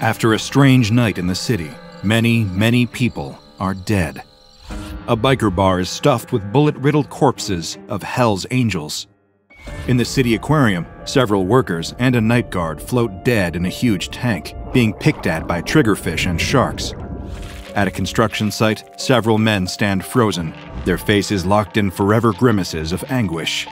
After a strange night in the city, many, many people are dead. A biker bar is stuffed with bullet riddled corpses of Hell's Angels. In the city aquarium, several workers and a night guard float dead in a huge tank, being picked at by triggerfish and sharks. At a construction site, several men stand frozen, their faces locked in forever grimaces of anguish.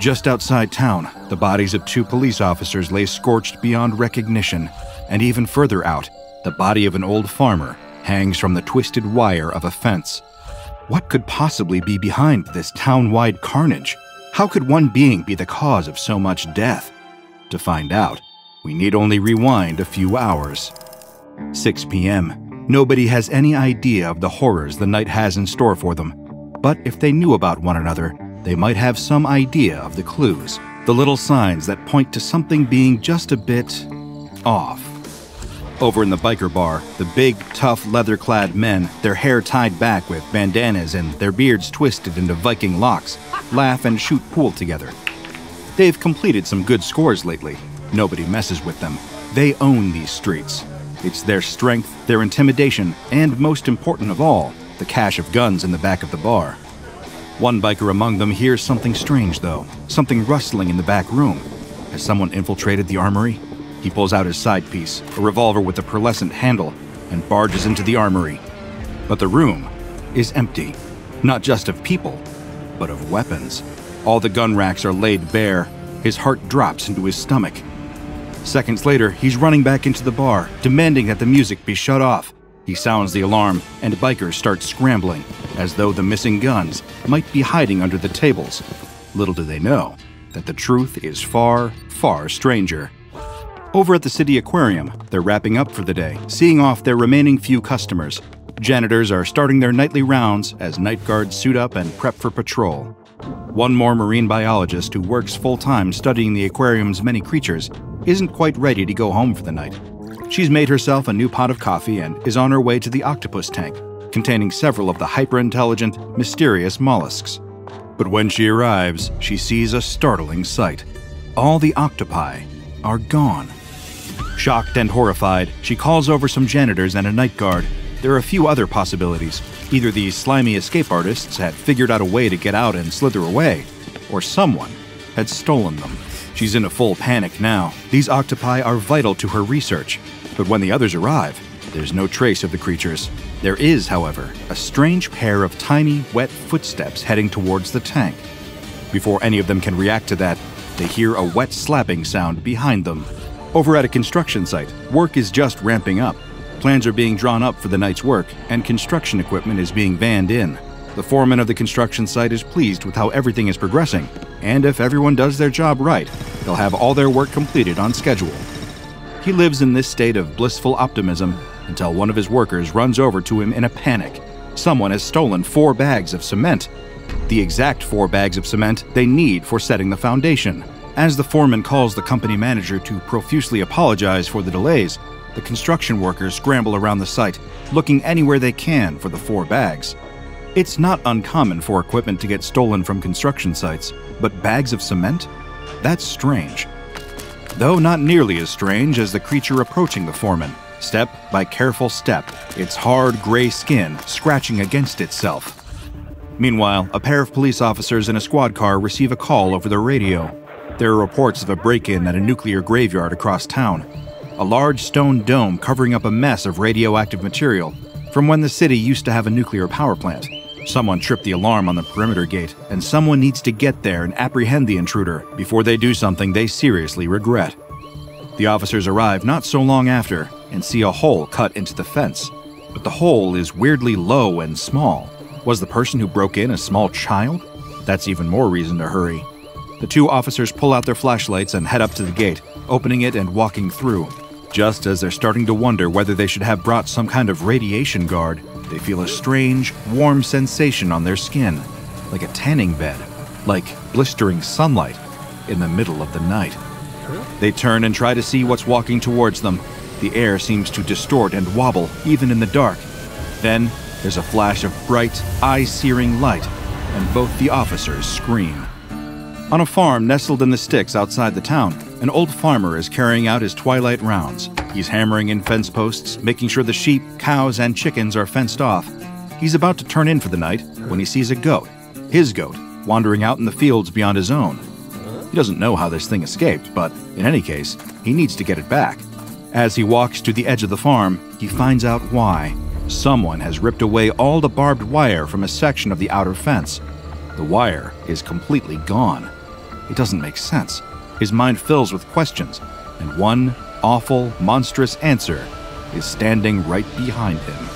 Just outside town, the bodies of two police officers lay scorched beyond recognition, and even further out, the body of an old farmer hangs from the twisted wire of a fence. What could possibly be behind this town wide carnage? How could one being be the cause of so much death? To find out, we need only rewind a few hours. 6 p.m. Nobody has any idea of the horrors the night has in store for them. But if they knew about one another, they might have some idea of the clues, the little signs that point to something being just a bit off. Over in the biker bar, the big, tough, leather clad men, their hair tied back with bandanas and their beards twisted into Viking locks, laugh and shoot pool together. They've completed some good scores lately. Nobody messes with them. They own these streets. It's their strength, their intimidation, and most important of all, the cache of guns in the back of the bar. One biker among them hears something strange, though, something rustling in the back room. Has someone infiltrated the armory? He pulls out his side piece, a revolver with a pearlescent handle, and barges into the armory. But the room is empty, not just of people, but of weapons. All the gun racks are laid bare. His heart drops into his stomach. Seconds later, he's running back into the bar, demanding that the music be shut off. He sounds the alarm, and bikers start scrambling, as though the missing guns might be hiding under the tables. Little do they know that the truth is far, far stranger. Over at the city aquarium, they're wrapping up for the day, seeing off their remaining few customers. Janitors are starting their nightly rounds as night guards suit up and prep for patrol. One more marine biologist who works full time studying the aquarium's many creatures isn't quite ready to go home for the night. She's made herself a new pot of coffee and is on her way to the octopus tank, containing several of the hyper intelligent, mysterious mollusks. But when she arrives, she sees a startling sight. All the octopi are gone. Shocked and horrified, she calls over some janitors and a night guard. There are a few other possibilities. Either these slimy escape artists had figured out a way to get out and slither away, or someone had stolen them. She's in a full panic now. These octopi are vital to her research, but when the others arrive, there's no trace of the creatures. There is, however, a strange pair of tiny, wet footsteps heading towards the tank. Before any of them can react to that, they hear a wet slapping sound behind them. Over at a construction site, work is just ramping up. Plans are being drawn up for the night's work, and construction equipment is being vanned in. The foreman of the construction site is pleased with how everything is progressing, and if everyone does their job right, they'll have all their work completed on schedule. He lives in this state of blissful optimism until one of his workers runs over to him in a panic. Someone has stolen four bags of cement. The exact four bags of cement they need for setting the foundation. As the foreman calls the company manager to profusely apologize for the delays, the construction workers scramble around the site, looking anywhere they can for the four bags. It's not uncommon for equipment to get stolen from construction sites, but bags of cement? That's strange. Though not nearly as strange as the creature approaching the foreman, step by careful step, its hard gray skin scratching against itself. Meanwhile, a pair of police officers in a squad car receive a call over the radio. There are reports of a break in at a nuclear graveyard across town. A large stone dome covering up a mess of radioactive material from when the city used to have a nuclear power plant. Someone tripped the alarm on the perimeter gate, and someone needs to get there and apprehend the intruder before they do something they seriously regret. The officers arrive not so long after and see a hole cut into the fence, but the hole is weirdly low and small. Was the person who broke in a small child? That's even more reason to hurry. The two officers pull out their flashlights and head up to the gate, opening it and walking through. Just as they're starting to wonder whether they should have brought some kind of radiation guard, they feel a strange, warm sensation on their skin, like a tanning bed, like blistering sunlight in the middle of the night. They turn and try to see what's walking towards them. The air seems to distort and wobble, even in the dark. Then there's a flash of bright, eye searing light, and both the officers scream. On a farm nestled in the sticks outside the town, an old farmer is carrying out his twilight rounds. He's hammering in fence posts, making sure the sheep, cows, and chickens are fenced off. He's about to turn in for the night when he sees a goat, his goat, wandering out in the fields beyond his own. He doesn't know how this thing escaped, but in any case, he needs to get it back. As he walks to the edge of the farm, he finds out why. Someone has ripped away all the barbed wire from a section of the outer fence. The wire is completely gone. It doesn't make sense. His mind fills with questions, and one awful, monstrous answer is standing right behind him.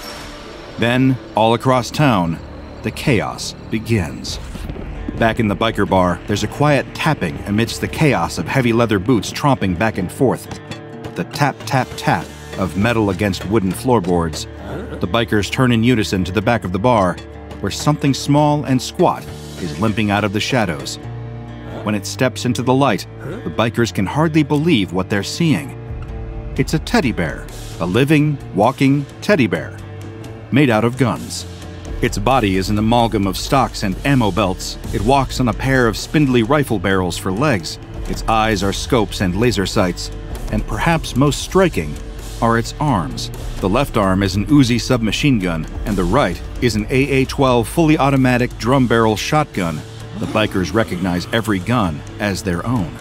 Then, all across town, the chaos begins. Back in the biker bar, there's a quiet tapping amidst the chaos of heavy leather boots tromping back and forth. The tap, tap, tap of metal against wooden floorboards. The bikers turn in unison to the back of the bar, where something small and squat is limping out of the shadows. When it steps into the light, the bikers can hardly believe what they're seeing. It's a teddy bear, a living, walking teddy bear, made out of guns. Its body is an amalgam of stocks and ammo belts. It walks on a pair of spindly rifle barrels for legs. Its eyes are scopes and laser sights. And perhaps most striking are its arms. The left arm is an Uzi submachine gun, and the right is an AA 12 fully automatic drum barrel shotgun the bikers recognize every gun as their own.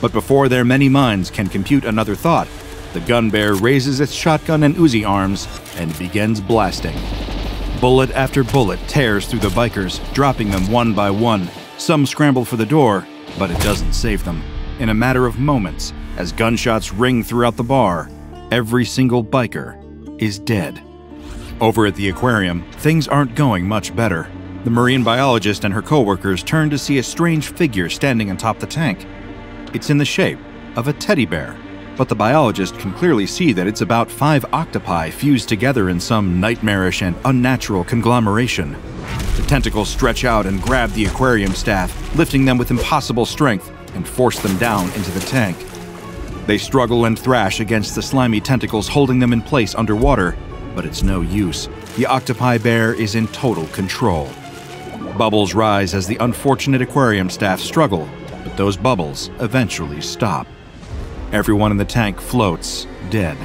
But before their many minds can compute another thought, the gun bear raises its shotgun and Uzi arms and begins blasting. Bullet after bullet tears through the bikers, dropping them one by one. Some scramble for the door, but it doesn't save them. In a matter of moments, as gunshots ring throughout the bar, every single biker is dead. Over at the aquarium, things aren't going much better. The marine biologist and her coworkers turn to see a strange figure standing atop the tank. It's in the shape of a teddy bear, but the biologist can clearly see that it's about five octopi fused together in some nightmarish and unnatural conglomeration. The tentacles stretch out and grab the aquarium staff, lifting them with impossible strength and force them down into the tank. They struggle and thrash against the slimy tentacles holding them in place underwater, but it's no use. The octopi bear is in total control. Bubbles rise as the unfortunate aquarium staff struggle, but those bubbles eventually stop. Everyone in the tank floats, dead.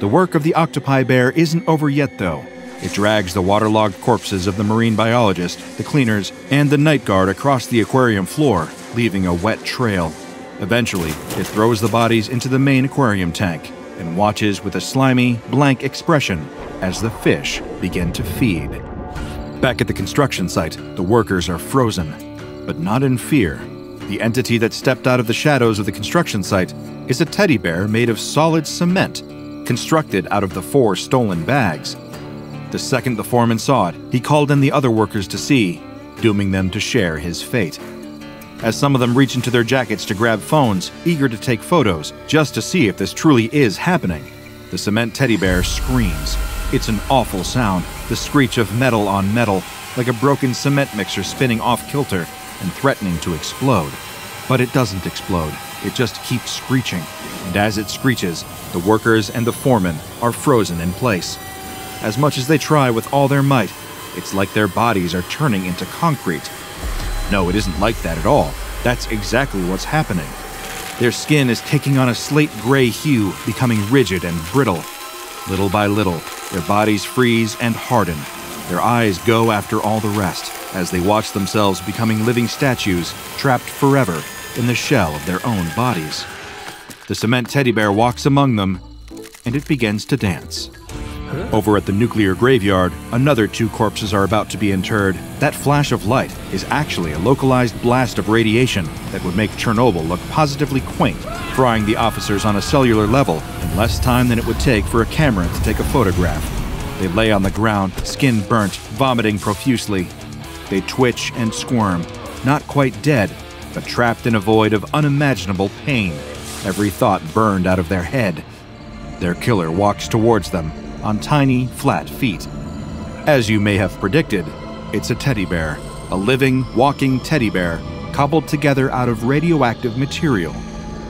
The work of the octopi bear isn't over yet, though. It drags the waterlogged corpses of the marine biologist, the cleaners, and the night guard across the aquarium floor, leaving a wet trail. Eventually, it throws the bodies into the main aquarium tank and watches with a slimy, blank expression as the fish begin to feed. Back at the construction site, the workers are frozen, but not in fear. The entity that stepped out of the shadows of the construction site is a teddy bear made of solid cement, constructed out of the four stolen bags. The second the foreman saw it, he called in the other workers to see, dooming them to share his fate. As some of them reach into their jackets to grab phones, eager to take photos, just to see if this truly is happening, the cement teddy bear screams. It's an awful sound, the screech of metal on metal, like a broken cement mixer spinning off kilter and threatening to explode. But it doesn't explode, it just keeps screeching. And as it screeches, the workers and the foreman are frozen in place. As much as they try with all their might, it's like their bodies are turning into concrete. No, it isn't like that at all. That's exactly what's happening. Their skin is taking on a slate gray hue, becoming rigid and brittle. Little by little, their bodies freeze and harden. Their eyes go after all the rest as they watch themselves becoming living statues trapped forever in the shell of their own bodies. The cement teddy bear walks among them, and it begins to dance. Over at the nuclear graveyard, another two corpses are about to be interred. That flash of light is actually a localized blast of radiation that would make Chernobyl look positively quaint, frying the officers on a cellular level in less time than it would take for a camera to take a photograph. They lay on the ground, skin burnt, vomiting profusely. They twitch and squirm, not quite dead, but trapped in a void of unimaginable pain, every thought burned out of their head. Their killer walks towards them, on tiny, flat feet. As you may have predicted, it's a teddy bear, a living, walking teddy bear, cobbled together out of radioactive material.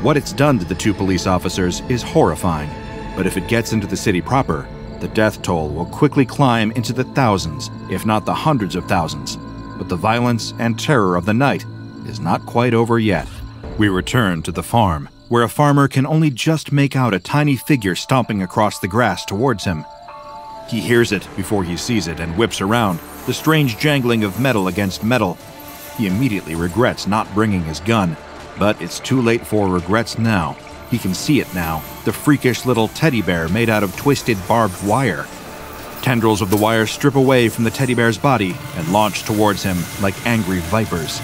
What it's done to the two police officers is horrifying, but if it gets into the city proper, the death toll will quickly climb into the thousands, if not the hundreds of thousands. But the violence and terror of the night is not quite over yet. We return to the farm. Where a farmer can only just make out a tiny figure stomping across the grass towards him. He hears it before he sees it and whips around, the strange jangling of metal against metal. He immediately regrets not bringing his gun, but it's too late for regrets now. He can see it now the freakish little teddy bear made out of twisted barbed wire. Tendrils of the wire strip away from the teddy bear's body and launch towards him like angry vipers.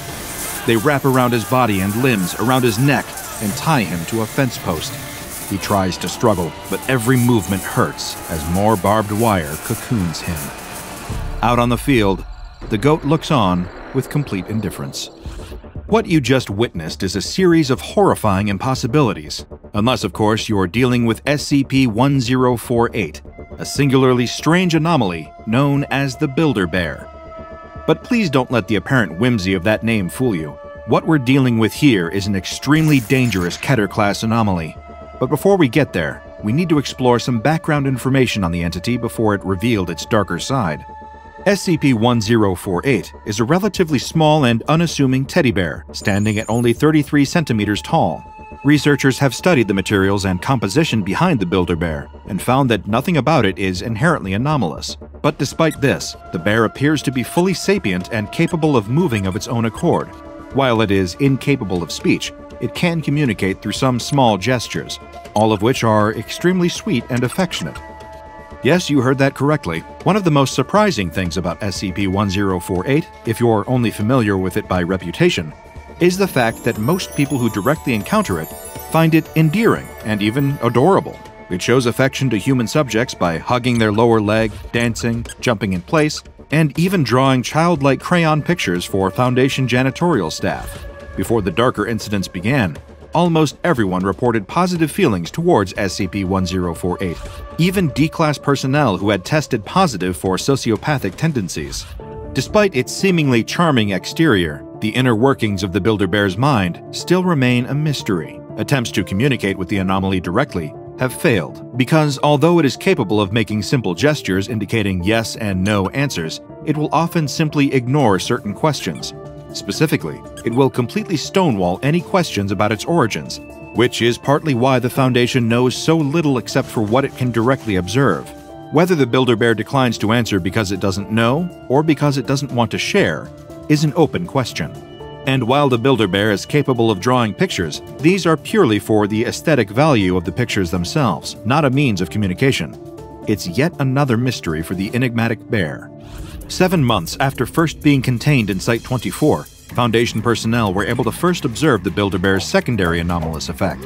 They wrap around his body and limbs, around his neck, and tie him to a fence post. He tries to struggle, but every movement hurts as more barbed wire cocoons him. Out on the field, the goat looks on with complete indifference. What you just witnessed is a series of horrifying impossibilities, unless, of course, you're dealing with SCP 1048, a singularly strange anomaly known as the Builder Bear. But please don't let the apparent whimsy of that name fool you. What we're dealing with here is an extremely dangerous Keter class anomaly. But before we get there, we need to explore some background information on the entity before it revealed its darker side. SCP 1048 is a relatively small and unassuming teddy bear, standing at only 33 centimeters tall. Researchers have studied the materials and composition behind the Builder Bear and found that nothing about it is inherently anomalous. But despite this, the bear appears to be fully sapient and capable of moving of its own accord, while it is incapable of speech, it can communicate through some small gestures, all of which are extremely sweet and affectionate. Yes, you heard that correctly. One of the most surprising things about SCP 1048, if you're only familiar with it by reputation, is the fact that most people who directly encounter it find it endearing and even adorable. It shows affection to human subjects by hugging their lower leg, dancing, jumping in place, and even drawing childlike crayon pictures for Foundation janitorial staff. Before the darker incidents began, almost everyone reported positive feelings towards SCP 1048, even D Class personnel who had tested positive for sociopathic tendencies. Despite its seemingly charming exterior, the inner workings of the Builder Bear's mind still remain a mystery. Attempts to communicate with the anomaly directly have failed, because although it is capable of making simple gestures indicating yes and no answers, it will often simply ignore certain questions. Specifically, it will completely stonewall any questions about its origins, which is partly why the Foundation knows so little except for what it can directly observe. Whether the Builder Bear declines to answer because it doesn't know or because it doesn't want to share is an open question. And while the Builder Bear is capable of drawing pictures, these are purely for the aesthetic value of the pictures themselves, not a means of communication. It's yet another mystery for the enigmatic bear. Seven months after first being contained in Site 24, Foundation personnel were able to first observe the Builder Bear's secondary anomalous effect,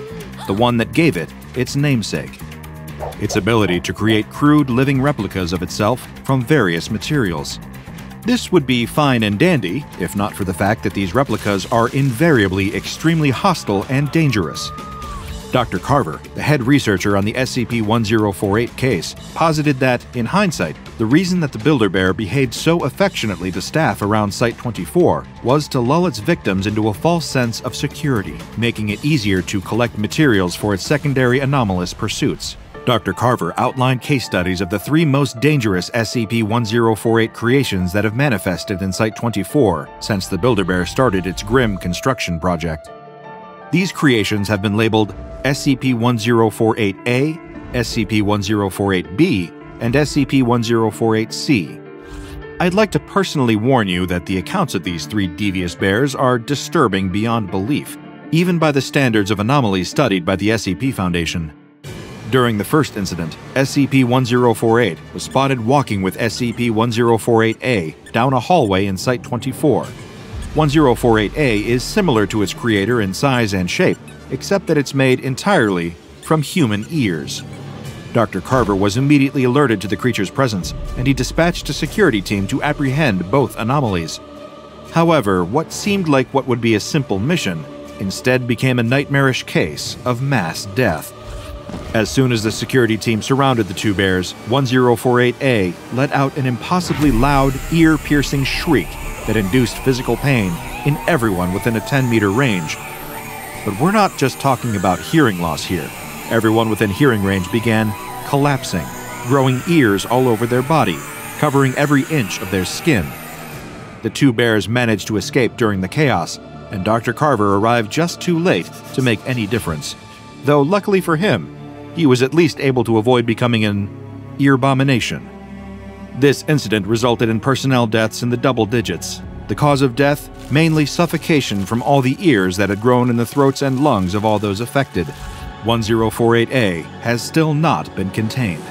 the one that gave it its namesake. Its ability to create crude living replicas of itself from various materials. This would be fine and dandy if not for the fact that these replicas are invariably extremely hostile and dangerous. Dr. Carver, the head researcher on the SCP 1048 case, posited that, in hindsight, the reason that the Builder Bear behaved so affectionately to staff around Site 24 was to lull its victims into a false sense of security, making it easier to collect materials for its secondary anomalous pursuits. Dr. Carver outlined case studies of the three most dangerous SCP 1048 creations that have manifested in Site 24 since the Builder Bear started its grim construction project. These creations have been labeled SCP 1048A, SCP 1048B, and SCP 1048C. I'd like to personally warn you that the accounts of these three devious bears are disturbing beyond belief, even by the standards of anomalies studied by the SCP Foundation. During the first incident, SCP 1048 was spotted walking with SCP 1048A down a hallway in Site 24. 1048A is similar to its creator in size and shape, except that it's made entirely from human ears. Dr. Carver was immediately alerted to the creature's presence, and he dispatched a security team to apprehend both anomalies. However, what seemed like what would be a simple mission instead became a nightmarish case of mass death. As soon as the security team surrounded the two bears, 1048A let out an impossibly loud, ear piercing shriek that induced physical pain in everyone within a 10 meter range. But we're not just talking about hearing loss here. Everyone within hearing range began collapsing, growing ears all over their body, covering every inch of their skin. The two bears managed to escape during the chaos, and Dr. Carver arrived just too late to make any difference. though luckily for him, he was at least able to avoid becoming an ear abomination. This incident resulted in personnel deaths in the double digits. The cause of death, mainly suffocation from all the ears that had grown in the throats and lungs of all those affected. 1048A has still not been contained.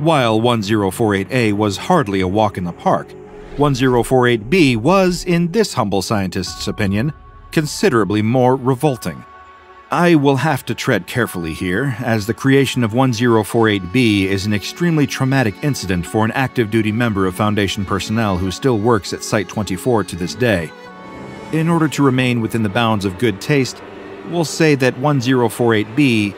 While 1048A was hardly a walk in the park, 1048B was, in this humble scientist's opinion, considerably more revolting. I will have to tread carefully here, as the creation of 1048B is an extremely traumatic incident for an active duty member of Foundation personnel who still works at Site 24 to this day. In order to remain within the bounds of good taste, we'll say that 1048B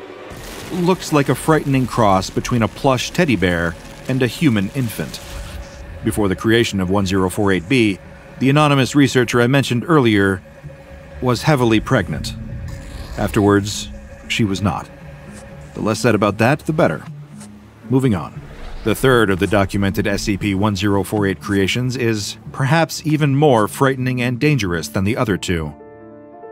looks like a frightening cross between a plush teddy bear and a human infant. Before the creation of 1048B, the anonymous researcher I mentioned earlier was heavily pregnant. Afterwards, she was not. The less said about that, the better. Moving on. The third of the documented SCP 1048 creations is perhaps even more frightening and dangerous than the other two.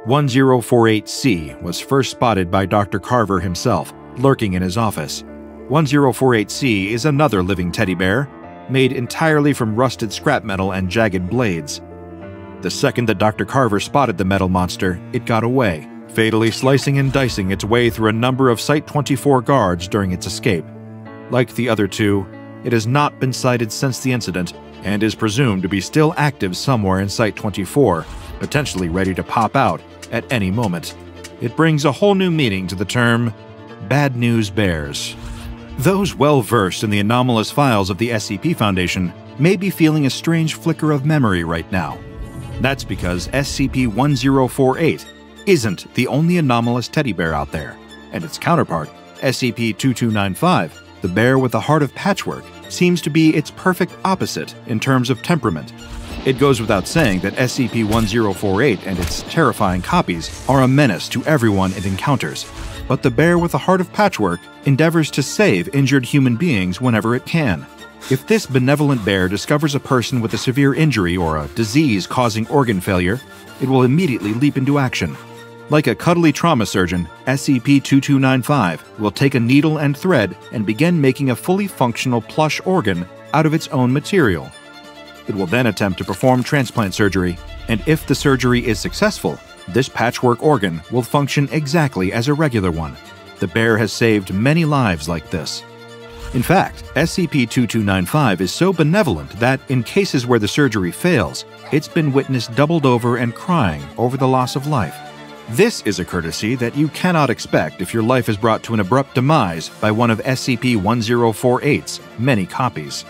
1048C was first spotted by Dr. Carver himself, lurking in his office. 1048C is another living teddy bear, made entirely from rusted scrap metal and jagged blades. The second that Dr. Carver spotted the metal monster, it got away, fatally slicing and dicing its way through a number of Site 24 guards during its escape. Like the other two, it has not been sighted since the incident and is presumed to be still active somewhere in Site 24, potentially ready to pop out at any moment. It brings a whole new meaning to the term Bad News Bears. Those well versed in the anomalous files of the SCP Foundation may be feeling a strange flicker of memory right now. That's because SCP 1048 isn't the only anomalous teddy bear out there, and its counterpart, SCP 2295, the bear with a heart of patchwork, seems to be its perfect opposite in terms of temperament. It goes without saying that SCP 1048 and its terrifying copies are a menace to everyone it encounters, but the bear with a heart of patchwork endeavors to save injured human beings whenever it can. If this benevolent bear discovers a person with a severe injury or a disease causing organ failure, it will immediately leap into action. Like a cuddly trauma surgeon, SCP 2295 will take a needle and thread and begin making a fully functional plush organ out of its own material. It will then attempt to perform transplant surgery, and if the surgery is successful, this patchwork organ will function exactly as a regular one. The bear has saved many lives like this. In fact, SCP 2295 is so benevolent that, in cases where the surgery fails, it's been witnessed doubled over and crying over the loss of life. This is a courtesy that you cannot expect if your life is brought to an abrupt demise by one of SCP 1048's many copies.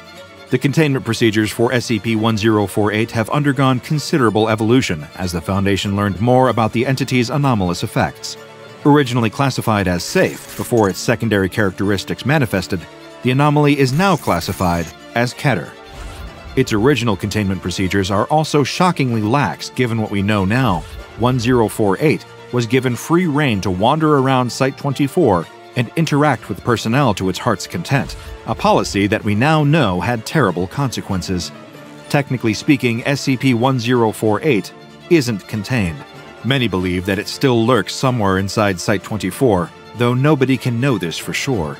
The containment procedures for SCP 1048 have undergone considerable evolution as the Foundation learned more about the entity's anomalous effects. Originally classified as safe before its secondary characteristics manifested, the anomaly is now classified as Keter. Its original containment procedures are also shockingly lax given what we know now. 1048 was given free rein to wander around Site 24 and interact with personnel to its heart's content, a policy that we now know had terrible consequences. Technically speaking, SCP 1048 isn't contained. Many believe that it still lurks somewhere inside Site 24, though nobody can know this for sure.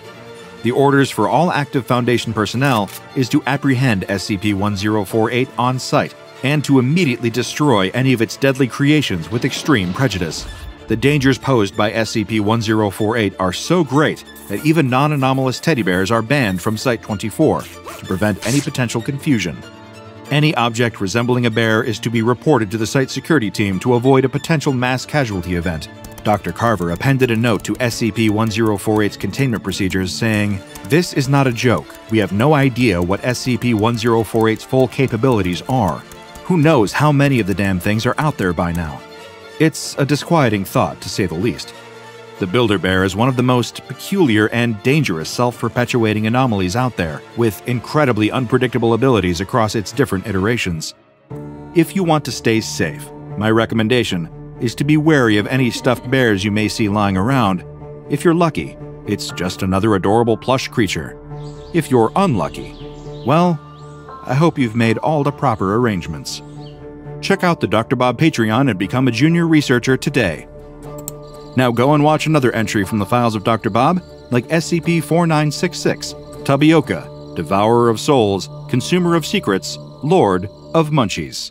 The orders for all active Foundation personnel is to apprehend SCP 1048 on site and to immediately destroy any of its deadly creations with extreme prejudice. The dangers posed by SCP 1048 are so great that even non anomalous teddy bears are banned from Site 24 to prevent any potential confusion. Any object resembling a bear is to be reported to the site security team to avoid a potential mass casualty event. Dr. Carver appended a note to SCP 1048's containment procedures saying, This is not a joke. We have no idea what SCP 1048's full capabilities are. Who knows how many of the damn things are out there by now? It's a disquieting thought, to say the least. The Builder Bear is one of the most peculiar and dangerous self perpetuating anomalies out there, with incredibly unpredictable abilities across its different iterations. If you want to stay safe, my recommendation is to be wary of any stuffed bears you may see lying around. If you're lucky, it's just another adorable plush creature. If you're unlucky, well, I hope you've made all the proper arrangements. Check out the Dr. Bob Patreon and become a junior researcher today. Now go and watch another entry from the files of Dr. Bob, like SCP 4966 Tapioca, Devourer of Souls, Consumer of Secrets, Lord of Munchies.